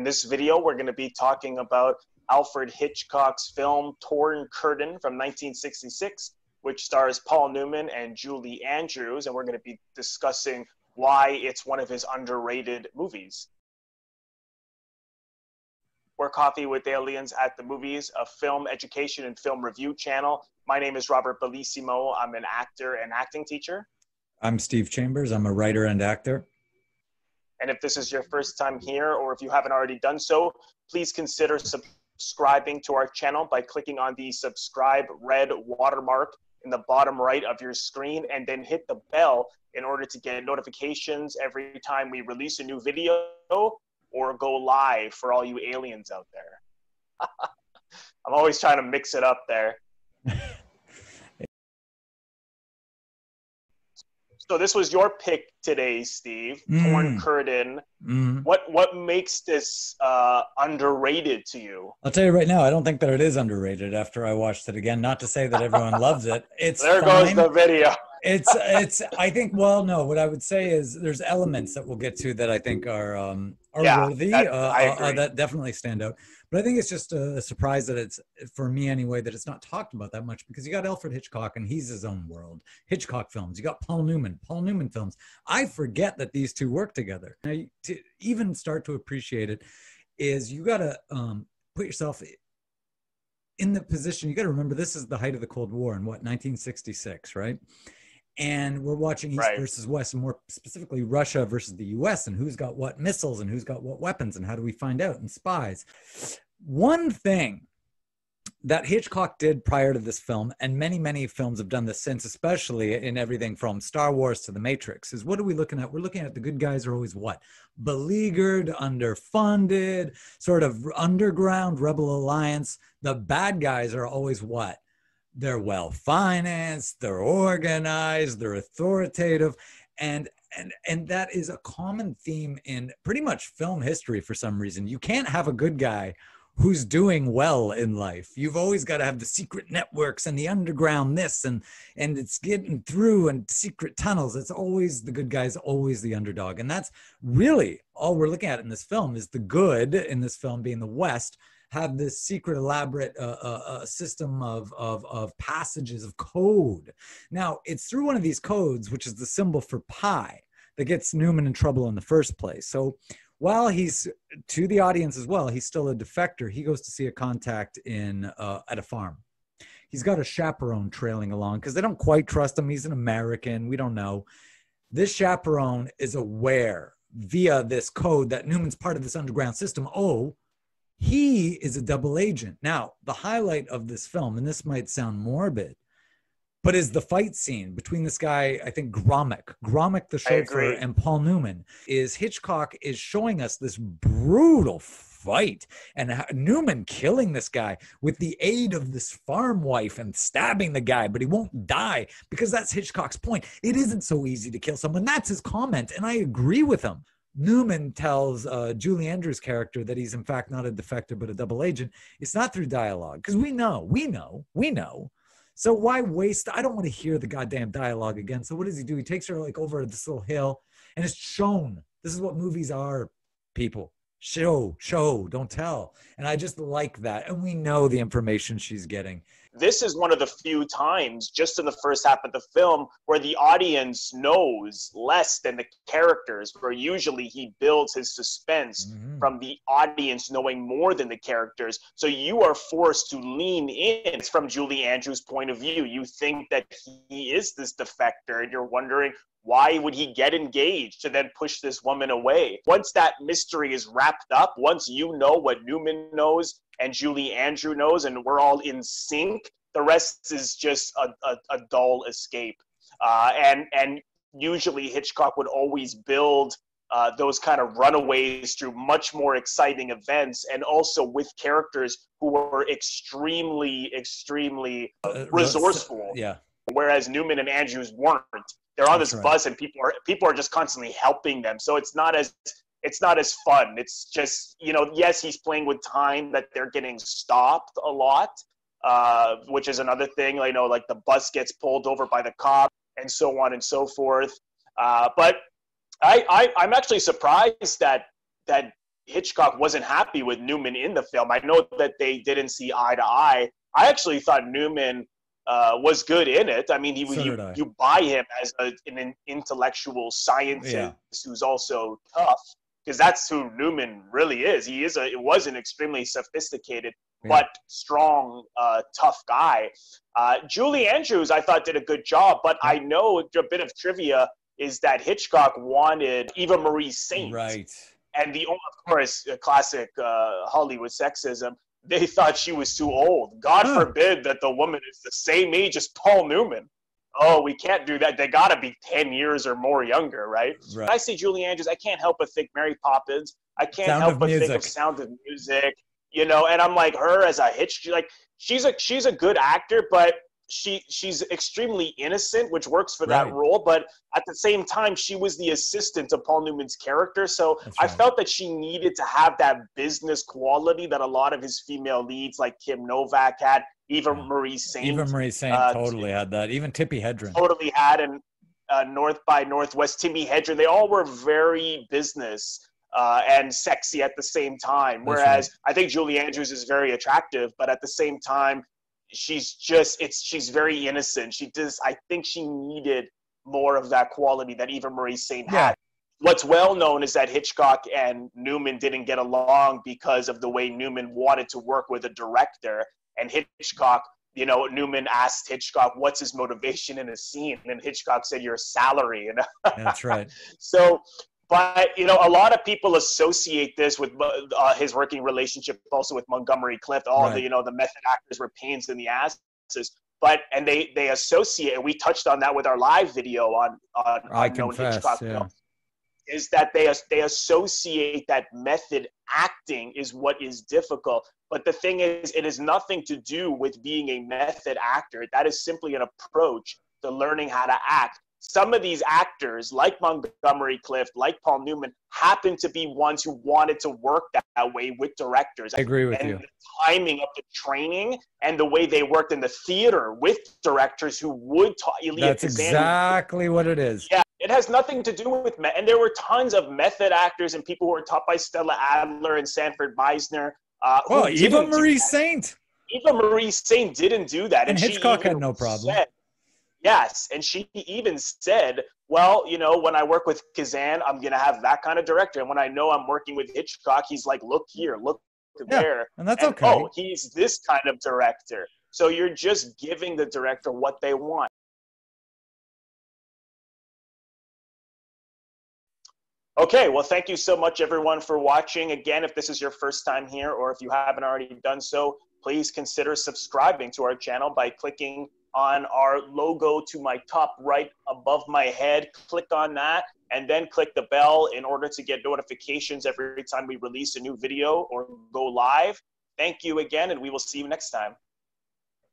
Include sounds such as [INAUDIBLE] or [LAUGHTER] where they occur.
In this video, we're going to be talking about Alfred Hitchcock's film Torn Curtain from 1966, which stars Paul Newman and Julie Andrews, and we're going to be discussing why it's one of his underrated movies. We're Coffee with Aliens at the Movies, a film education and film review channel. My name is Robert Bellissimo. I'm an actor and acting teacher. I'm Steve Chambers. I'm a writer and actor. And if this is your first time here, or if you haven't already done so, please consider subscribing to our channel by clicking on the subscribe red watermark in the bottom right of your screen and then hit the bell in order to get notifications every time we release a new video or go live for all you aliens out there. [LAUGHS] I'm always trying to mix it up there. [LAUGHS] so this was your pick today, Steve. Mm. Torn Curtain. Mm. What what makes this uh, underrated to you? I'll tell you right now, I don't think that it is underrated. After I watched it again, not to say that everyone [LAUGHS] loves it. It's there fine. goes the video. [LAUGHS] it's it's. I think. Well, no. What I would say is there's elements that we'll get to that I think are um, are yeah, worthy. That, uh, uh, uh, that definitely stand out. But I think it's just a surprise that it's for me anyway that it's not talked about that much because you got Alfred Hitchcock and he's his own world. Hitchcock films. You got Paul Newman. Paul Newman films. I forget that these two work together. Now, to even start to appreciate it, is you got to um, put yourself in the position. You got to remember this is the height of the Cold War in what 1966, right? And we're watching East right. versus West, and more specifically Russia versus the US, and who's got what missiles and who's got what weapons, and how do we find out, and spies. One thing that Hitchcock did prior to this film, and many, many films have done this since, especially in everything from Star Wars to The Matrix, is what are we looking at? We're looking at the good guys are always what? Beleaguered, underfunded, sort of underground rebel alliance. The bad guys are always what? They're well financed, they're organized, they're authoritative, and and and that is a common theme in pretty much film history for some reason. You can't have a good guy who's doing well in life. You've always got to have the secret networks and the underground this and and it's getting through and secret tunnels. It's always the good guy's always the underdog. And that's really all we're looking at in this film is the good in this film being the West have this secret elaborate uh, uh, uh, system of, of, of passages of code. Now, it's through one of these codes, which is the symbol for pi, that gets Newman in trouble in the first place. So while he's to the audience as well, he's still a defector. He goes to see a contact in uh, at a farm. He's got a chaperone trailing along because they don't quite trust him. He's an American. We don't know. This chaperone is aware via this code that Newman's part of this underground system. Oh, he is a double agent. Now, the highlight of this film, and this might sound morbid, but is the fight scene between this guy, I think Gromek, Gromek the chauffeur, and Paul Newman. Is Hitchcock is showing us this brutal fight and Newman killing this guy with the aid of this farm wife and stabbing the guy, but he won't die because that's Hitchcock's point. It isn't so easy to kill someone. That's his comment, and I agree with him. Newman tells uh, Julie Andrews' character that he's in fact not a defector but a double agent. It's not through dialogue because we know, we know, we know. So why waste? I don't want to hear the goddamn dialogue again. So what does he do? He takes her like over this little hill, and it's shown. This is what movies are, people. Show, show, don't tell. And I just like that. And we know the information she's getting this is one of the few times just in the first half of the film where the audience knows less than the characters where usually he builds his suspense mm-hmm. from the audience knowing more than the characters so you are forced to lean in it's from julie andrews point of view you think that he is this defector and you're wondering why would he get engaged to then push this woman away? Once that mystery is wrapped up, once you know what Newman knows and Julie Andrew knows, and we're all in sync, the rest is just a, a, a dull escape. Uh, and and usually Hitchcock would always build uh, those kind of runaways through much more exciting events, and also with characters who were extremely, extremely uh, resourceful. Yeah. Whereas Newman and Andrews weren't. They're on That's this right. bus, and people are people are just constantly helping them. So it's not as it's not as fun. It's just you know, yes, he's playing with time that they're getting stopped a lot, uh, which is another thing. You know, like the bus gets pulled over by the cop and so on and so forth. Uh, but I, I I'm actually surprised that that Hitchcock wasn't happy with Newman in the film. I know that they didn't see eye to eye. I actually thought Newman uh, was good in it. I mean, he, so you, you buy him as a, an intellectual scientist yeah. who's also tough because that's who Newman really is. He is a it was an extremely sophisticated yeah. but strong, uh, tough guy. Uh, Julie Andrews, I thought, did a good job, but I know a bit of trivia is that Hitchcock wanted Eva Marie Saint. Right. And the, of course, classic uh, Hollywood sexism they thought she was too old. God huh. forbid that the woman is the same age as Paul Newman. Oh, we can't do that. They got to be 10 years or more younger, right? right. I see Julie Andrews, I can't help but think Mary Poppins. I can't Sound help but music. think of Sound of Music, you know, and I'm like her as a hitch like she's a she's a good actor, but she she's extremely innocent, which works for right. that role. But at the same time, she was the assistant of Paul Newman's character, so That's I right. felt that she needed to have that business quality that a lot of his female leads, like Kim Novak, had. Eva. Marie Saint. Eva Marie Saint uh, totally had that. Even Tippi Hedren totally had, and uh, North by Northwest, Tippi Hedren. They all were very business. Uh, and sexy at the same time. Whereas right. I think Julie Andrews is very attractive, but at the same time, she's just it's she's very innocent. She does I think she needed more of that quality that Eva Marie Saint yeah. had. What's well known is that Hitchcock and Newman didn't get along because of the way Newman wanted to work with a director, and Hitchcock. You know, Newman asked Hitchcock, "What's his motivation in a scene?" And Hitchcock said, "Your salary." You know? That's right. [LAUGHS] so but you know, a lot of people associate this with uh, his working relationship also with Montgomery Clift. All right. the you know the method actors were pains in the asses. But and they they associate. And we touched on that with our live video on on, I on confess, Hitchcock yeah. Is that they they associate that method acting is what is difficult. But the thing is, it has nothing to do with being a method actor. That is simply an approach to learning how to act some of these actors, like Montgomery Clift, like Paul Newman, happen to be ones who wanted to work that, way with directors. I agree with and you. The timing of the training and the way they worked in the theater with directors who would talk. That's exactly what it is. Yeah, it has nothing to do with me- and there were tons of method actors and people who were taught by Stella Adler and Sanford Meisner. Uh, well, Eva Marie Saint. Eva Marie Saint didn't do that, and, and Hitchcock had no problem. Said, Yes, and she even said, "Well, you know, when I work with Kazan, I'm gonna have that kind of director, and when I know I'm working with Hitchcock, he's like, look here, look yeah, there, and that's and, okay. Oh, he's this kind of director. So you're just giving the director what they want." Okay, well, thank you so much, everyone, for watching. Again, if this is your first time here, or if you haven't already done so, please consider subscribing to our channel by clicking on our logo to my top right above my head. Click on that and then click the bell in order to get notifications every time we release a new video or go live. Thank you again, and we will see you next time.